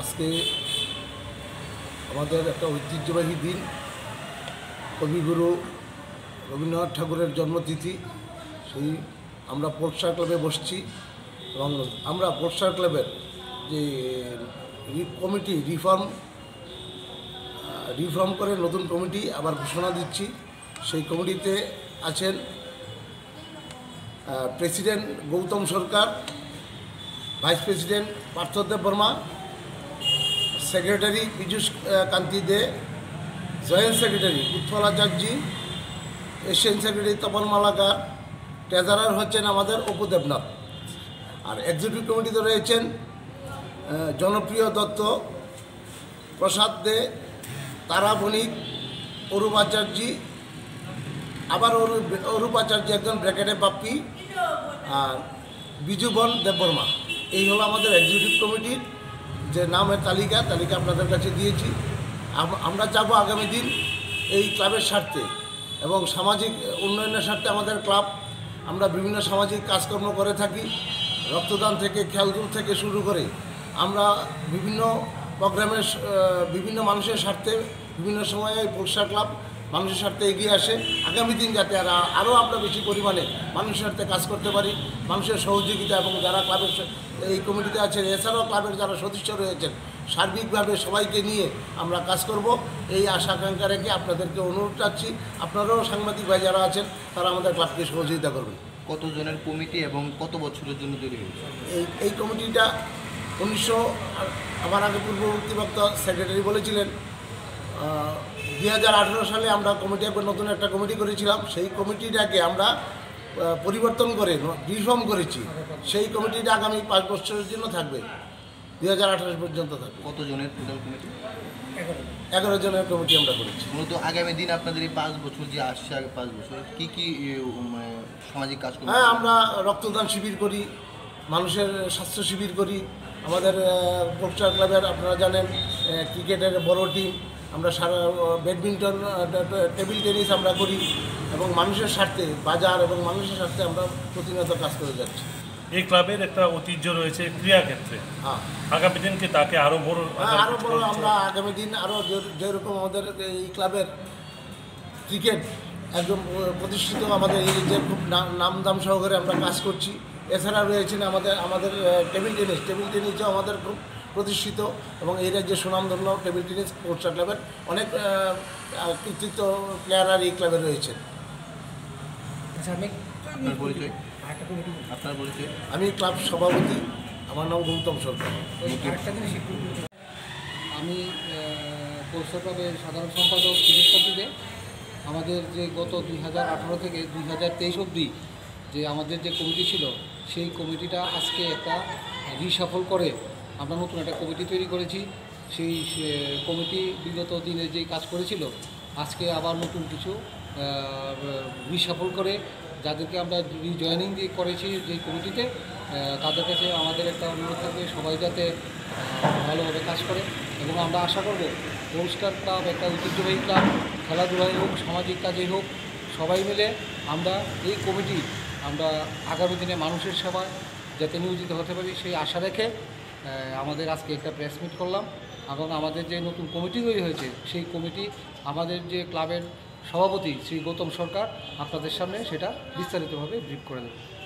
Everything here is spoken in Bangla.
আজকে আমাদের একটা ঐতিহ্যবাহী দিন। কবিগুরু রবীন্দ্রনাথ ঠাকুরের জন্মতিথি। সেই আমরা পোর্টসার ক্লাবে বসছি এবং আমরা পোর্টসার ক্লাবের যে কমিটি রিফর্ম রিফর্ম করে নতুন কমিটি আবার ঘোষণা দিচ্ছি। সেই কমিটিতে আছেন president Gautam Sarkar, vice president Parthadev Barma secretary Piyush Kanti De, joint secretary Utpal Acharya assistant secretary Tapan Malakar, treasurer হচ্ছেন আমাদের অপু দেবনাথ। আর এক্সিকিউটিভ কমিটিতে রয়েছেন জনপ্রিয় দত্ত, প্রসাদ দে, তারা বণিক, অরূপ আচার্যি আবার অরূপ অরূপ আচার্য একজন ব্র্যাকেটে বাপ্পি, আর বিজুবন দেববর্মা। এই হলো আমাদের এক্সিকিউটিভ কমিটির যে নামের তালিকা তালিকা আপনাদের কাছে দিয়েছি। আমরা চাবো আগামী দিন এই ক্লাবের স্বার্থে এবং সামাজিক উন্নয়নের স্বার্থে আমাদের ক্লাব। আমরা বিভিন্ন সামাজিক কাজকর্ম করে থাকি, রক্তদান থেকে, খেলাধুল থেকে শুরু করে। আমরা বিভিন্ন প্রোগ্রামের বিভিন্ন মানুষের স্বার্থে বিভিন্ন সময়ে এই ক্লাব মানুষের স্বার্থে এগিয়ে আসে। আগামী দিন যাতে আর আরও আমরা বেশি পরিমাণে মানুষের স্বার্থে কাজ করতে পারি। মানুষের সহযোগিতা এবং যারা ক্লাবের এই কমিটিতে আছেন এছাড়াও ক্লাবের যারা সদস্য রয়েছেন সার্বিকভাবে সবাইকে নিয়ে আমরা কাজ করব। এই আশা আকাঙ্ক্ষা রেখে আপনাদেরকে অনুরোধ রাখছি আপনারাও সাংবাদিক ভাই যারা আছেন তারা আমাদের ক্লাবকে সহযোগিতা করবেন। কতজনের কমিটি এবং কত বছরের জন্য তৈরি হয়েছে? এই এই কমিটিটা উনিশশো আমার আগে পূর্ববর্তী বক্তা সেক্রেটারি বলেছিলেন দুই হাজার আঠেরো সালে আমরা কমিটি একবার নতুন একটা কমিটি করেছিলাম। সেই কমিটিটাকে আমরা পরিবর্তন করে রিফর্ম করেছি। সেই কমিটিটা আগামী পাঁচ বছরের জন্য থাকবে। দুই হাজার আঠারো পর্যন্ত থাকবে। কত জনের টোটাল কমিটি এগারো জনের কমিটি আমরা করেছি। মূলত আগামী দিন আপনাদের এই পাঁচ বছর যে আসছে আগে পাঁচ বছর কি কি এ, সামাজিক কাজ হ্যাঁ আমরা রক্তদান শিবির করি মানুষের স্বাস্থ্য শিবির করি। আমাদের পোস্টার ক্লাবের আপনারা জানেন ক্রিকেটের বড় টিম আমরা সারা ব্যাডমিন্টন টেবিল টেনিস আমরা করি এবং মানুষের স্বার্থে বাজার এবং মানুষের স্বার্থে আমরা প্রতিনিয়ত কাজ করে যাচ্ছি। এই ক্লাবের একটা ঐতিহ্য রয়েছে ক্রীড়াক্ষেত্রে। হ্যাঁ। আগামী দিনকে তাকে আরও বড় হ্যাঁ, আরও বড় আমরা আগামী দিন আরও যেরকম আমাদের এই ক্লাবের ক্রিকেট একদম প্রতিষ্ঠিত আমাদের এই যে খুব নাম দাম সহকারে আমরা কাজ করছি। এছাড়া রয়েছেন আমাদের আমাদের টেবিল টেনিস। টেবিল টেনিসও আমাদের খুব প্রতিষ্ঠিত এবং এই রাজ্যে সুনামধন্য টেবিল টেনিস পোস্টার ক্লাবের অনেক কৃতিত্ব প্লেয়াররা এই ক্লাবে রয়েছে। আপনার পরিচয়? আপনার পরিচয়? আমি ক্লাব সভাপতি আমার নাম গৌতম সরকার। আমি পৌরসভা ক্লাবের সাধারণ সম্পাদক কান্তিতে আমাদের যে গত দুই হাজার আঠারো থেকে দুই হাজার তেইশ অবধি যে আমাদের যে কমিটি ছিল সেই কমিটিটা আজকে একটা রিসাফল করে আমরা নতুন একটা কমিটি তৈরি করেছি। সেই কমিটি বিগত দিনে যে কাজ করেছিল, আজকে আবার নতুন কিছু রিসাফল করে, যাদেরকে আমরা রিজয়নিং দিয়ে করেছি যে কমিটিতে তাদের কাছে আমাদের একটা অনুরোধ থাকবে, সবাই যাতে ভালোভাবে কাজ করে। এবং আমরা আশা করব পরিষ্কার ক্লাব, একটা ঐতিহ্যবাহী ক্লাব খেলাধুলায় হোক, সামাজিক কাজে হোক, সবাই মিলে আমরা এই কমিটি, আমরা আগামী দিনে মানুষের সেবায় যাতে নিয়োজিত হতে পারি, সেই আশা রেখে আমাদের আজকে একটা প্রেস মিট করলাম এবং আমাদের যে নতুন কমিটি তৈরি হয়েছে, সেই কমিটি আমাদের যে ক্লাবের সভাপতি শ্রী গৌতম সরকার আপনাদের সামনে সেটা বিস্তারিতভাবে ব্রিফ করে দেবে